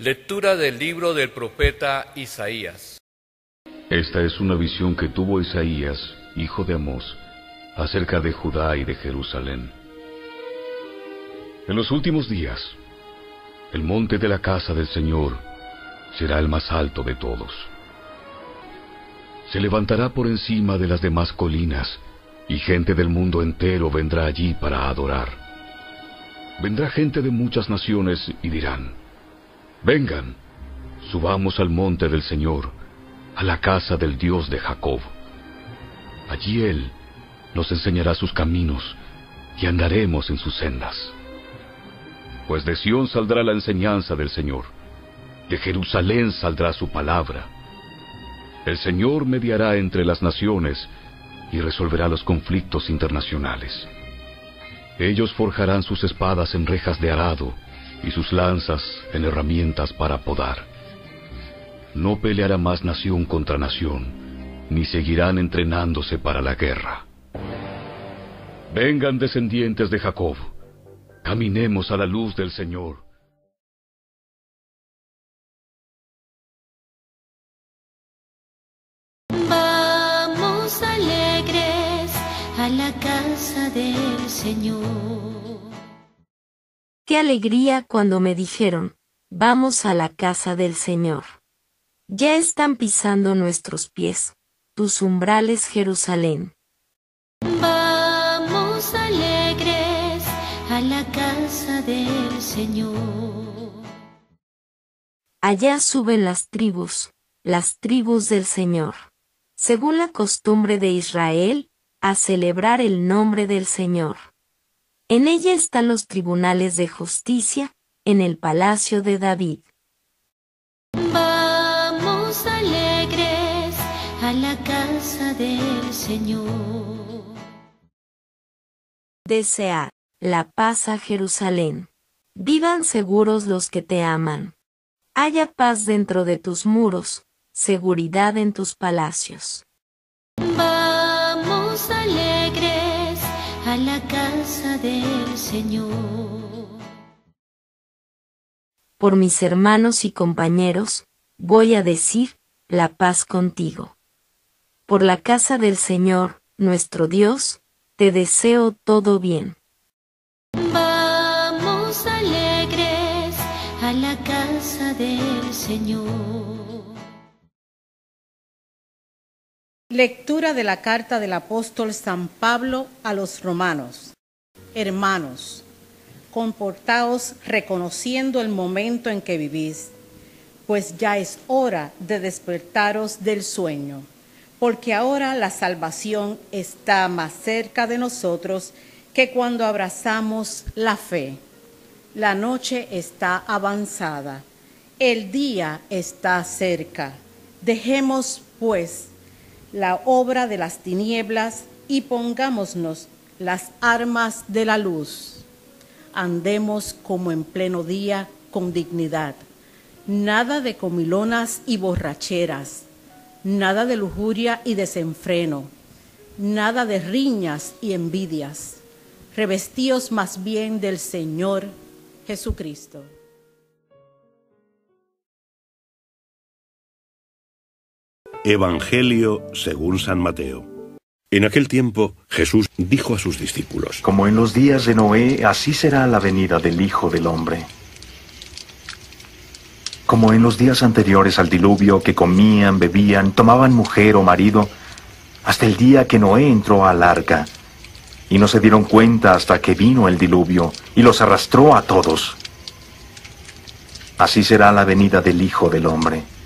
Lectura del libro del profeta Isaías. Esta es una visión que tuvo Isaías, hijo de Amós, acerca de Judá y de Jerusalén. En los últimos días, el monte de la casa del Señor será el más alto de todos. Se levantará por encima de las demás colinas, y gente del mundo entero vendrá allí para adorar. Vendrá gente de muchas naciones y dirán, Vengan, subamos al monte del Señor, a la casa del Dios de Jacob. Allí Él nos enseñará sus caminos y andaremos en sus sendas. Pues de Sión saldrá la enseñanza del Señor, de Jerusalén saldrá su palabra. El Señor mediará entre las naciones y resolverá los conflictos internacionales. Ellos forjarán sus espadas en rejas de arado, y sus lanzas en herramientas para podar. No peleará más nación contra nación, ni seguirán entrenándose para la guerra. Vengan descendientes de Jacob, caminemos a la luz del Señor. Vamos alegres a la casa del Señor. Qué alegría cuando me dijeron, vamos a la casa del Señor. Ya están pisando nuestros pies, tus umbrales Jerusalén. Vamos alegres a la casa del Señor. Allá suben las tribus, las tribus del Señor, según la costumbre de Israel, a celebrar el nombre del Señor. En ella están los tribunales de justicia, en el palacio de David. Vamos alegres a la casa del Señor. Desead la paz a Jerusalén. Vivan seguros los que te aman. Haya paz dentro de tus muros, seguridad en tus palacios. Vamos Señor. Por mis hermanos y compañeros, voy a decir, la paz contigo. Por la casa del Señor, nuestro Dios, te deseo todo bien. Vamos alegres a la casa del Señor. Lectura de la carta del apóstol San Pablo a los romanos. Hermanos, comportaos reconociendo el momento en que vivís, pues ya es hora de despertaros del sueño, porque ahora la salvación está más cerca de nosotros que cuando abrazamos la fe. La noche está avanzada, el día está cerca. Dejemos, pues, la obra de las tinieblas y pongámonos las armas de la luz. Andemos como en pleno día con dignidad. Nada de comilonas y borracheras, nada de lujuria y desenfreno, nada de riñas y envidias. Revestíos más bien del Señor Jesucristo. Evangelio según San Mateo. En aquel tiempo Jesús dijo a sus discípulos, Como en los días de Noé, así será la venida del Hijo del Hombre. Como en los días anteriores al diluvio, que comían, bebían, tomaban mujer o marido, hasta el día que Noé entró al arca, y no se dieron cuenta hasta que vino el diluvio, y los arrastró a todos. Así será la venida del Hijo del Hombre.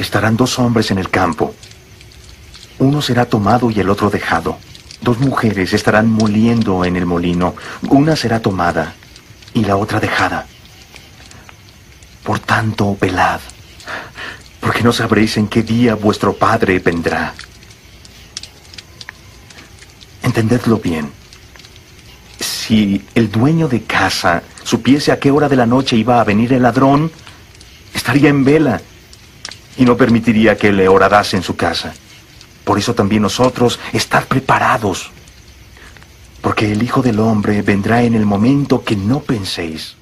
Estarán dos hombres en el campo. Uno será tomado y el otro dejado. Dos mujeres estarán moliendo en el molino. Una será tomada y la otra dejada. Por tanto, velad, porque no sabréis en qué día vuestro Padre vendrá. Entendedlo bien. Si el dueño de casa supiese a qué hora de la noche iba a venir el ladrón, estaría en vela y no permitiría que le horadase en su casa. Por eso también nosotros, estar preparados, Porque el Hijo del Hombre vendrá en el momento que no penséis.